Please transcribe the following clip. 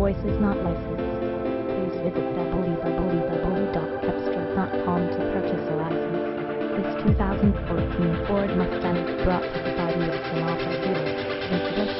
voice is not licensed. Please visit www.cepstral.com to purchase a license. This 2014 Ford Mustang is brought to you by USA Auto Dealer. Visit us